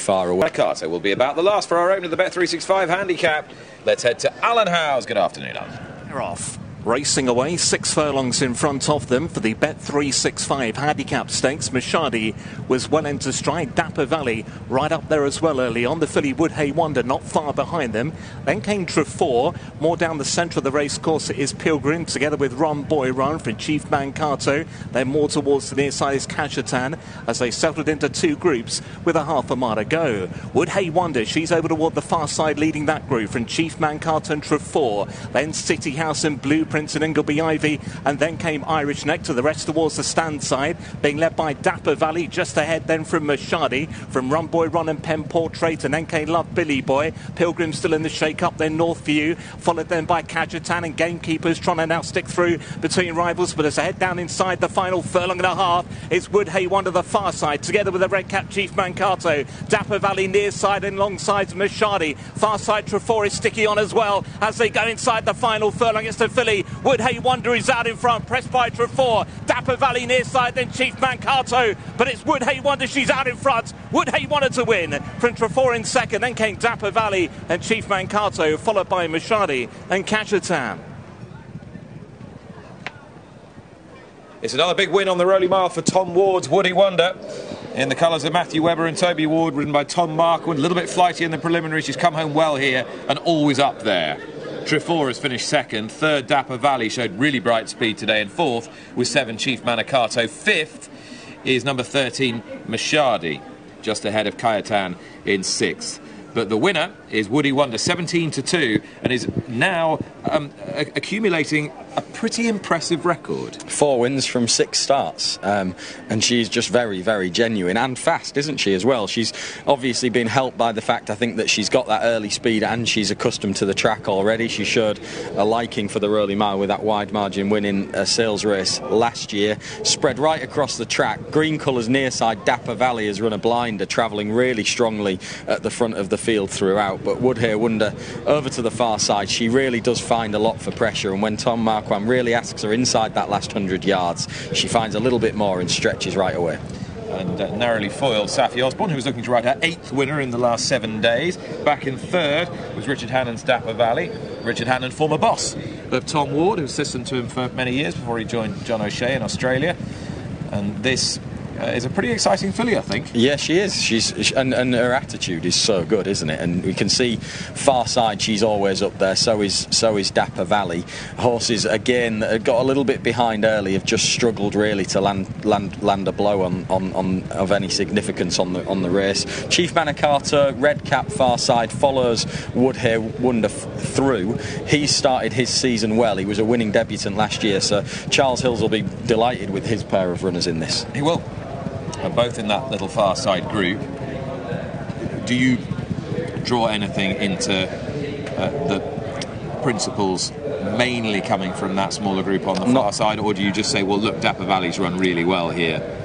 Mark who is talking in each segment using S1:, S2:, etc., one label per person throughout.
S1: far away.
S2: Carter will be about the last for our of the Bet365 handicap. Let's head to Alan Howes. Good afternoon, Alan.
S3: They're off. Racing away, six furlongs in front of them for the Bet365 handicap stakes. Mashadi was well into stride. Dapper Valley right up there as well early on. The filly Woodhay Wonder not far behind them. Then came Trefor. More down the centre of the race course is Pilgrim together with Run Boy Run for Chief Mankato. Then more towards the near side is Kashatan as they settled into two groups with a half a mile to go. Woodhay Wonder, she's over toward the far side leading that group from Chief Mankato and Trefor. Then City House and Blue Prince and Ingleby Ivy, and then came Irish Nectar. The rest towards the stand side, being led by Dapper Valley, just ahead then from Mashadi, from Run Boy Run and Penn Portrait, and then came Love Billy Boy. Pilgrim still in the shake up, then North View, followed then by Kajetan and Gamekeepers trying to now stick through between rivals. But as they head down inside the final furlong and a half, it's Woodhay Wonder to the far side, together with the red cap Chief Mankato. Dapper Valley near side and long sides Mashadi. Far side Trefor is sticky on as well as they go inside the final furlong. It's the filly. Woodhay Wonder is out in front, pressed by Trefor. Dapper Valley near side, then Chief Mankato. But it's Woodhay Wonder, she's out in front. Woodhay wanted to win from Trefor in second. Then came Dapper Valley and Chief Mankato, followed by Mashadi and Kachatan.
S2: It's another big win on the Rowley Mile for Tom Ward's Woodhay Wonder. In the colours of Matthew Webber and Toby Ward, ridden by Tom Marquand. A little bit flighty in the preliminary. She's come home well here and always up there. Trefor has finished second. Third, Dapper Valley showed really bright speed today. And fourth was seven, Chief Manikato. Fifth is number 13, Mashadi, just ahead of Kayatan in sixth. But the winner is Woodhay Wonder, 17 to 2, and is now um, accumulating a pretty impressive record.
S1: Four wins from six starts, um, and she's just very, very genuine and fast, isn't she, as well? She's obviously been helped by the fact, I think, that she's got that early speed and she's accustomed to the track already. She showed a liking for the Rowley Mile with that wide margin win in a sales race last year. Spread right across the track. Green colours near side, Dapper Valley has run a blinder, travelling really strongly at the front of the field throughout. But Woodhay Wonder over to the far side, she really does find a lot for pressure. And when Tom Marquand really asks her inside that last 100 yards, she finds a little bit more and stretches right away
S2: and uh, narrowly foiled Saffie Osborne, who was looking to write her eighth winner in the last seven days. Back in third was Richard Hannon's Dapper Valley. Richard Hannon, former boss of Tom Ward, who assisted to him for many years before he joined John O'Shea in Australia. And this uh, is a pretty exciting filly, I think.
S1: Yeah, she is. She's she, and, and her attitude is so good, isn't it? And we can see far side. She's always up there. So is so is Dapper Valley. Horses again that got a little bit behind early. Have just struggled really to land land land a blow on, on, on of any significance on the on the race. Chief Manikato, red cap far side follows Woodhay Wonder through. He started his season well. He was a winning debutant last year. So Charles Hills will be delighted with his pair of runners in this.
S2: He will are both in that little far side group. Do you draw anything into uh, the principals mainly coming from that smaller group on the far Not, side, or do you just say, well, look, Dapper Valley's run really well here?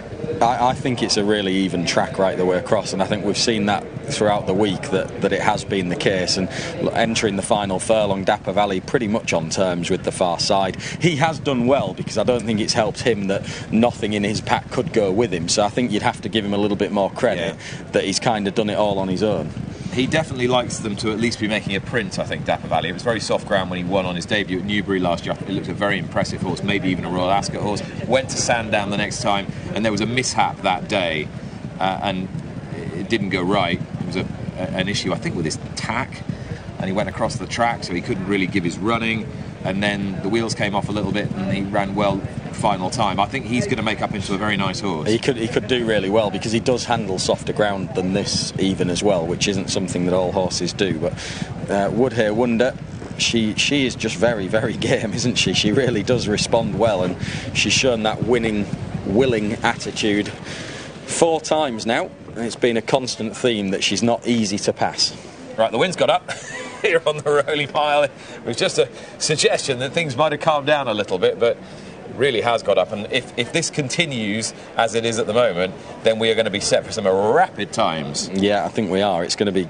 S1: I, I, think it's a really even track right the way across, and I think we've seen that throughout the week that, that it has been the case. And entering the final furlong, Dapper Valley pretty much on terms with the far side. He has done well because I don't think it's helped him that nothing in his pack could go with him. So I think you'd have to give him a little bit more credit yeah. that he's kind of done it all on his own
S2: he definitely likes them to at least be making a print, I think, Dapper Valley. It was very soft ground when he won on his debut at Newbury last year. It looked a very impressive horse, maybe even a Royal Ascot horse. Went to Sandown the next time, and there was a mishap that day, uh, and it didn't go right. A, a, an issue, I think, with his tack, and he went across the track, so he couldn't really give his running. And then the wheels came off a little bit, and he ran well final time. I think he's going to make up into a very nice horse.
S1: He could he could do really well because he does handle softer ground than this even as well, which isn't something that all horses do. But uh, Woodhay Wonder. She she is just very very game, isn't she? She really does respond well, and she's shown that winning, willing attitude four times now. It's been a constant theme that she's not easy to pass.
S2: Right, the wind's got up here on the Rowley pile. It was just a suggestion that things might have calmed down a little bit, but really has got up. And if, if this continues as it is at the moment, then we are going to be set for some rapid times.
S1: Yeah, I think we are. It's going to be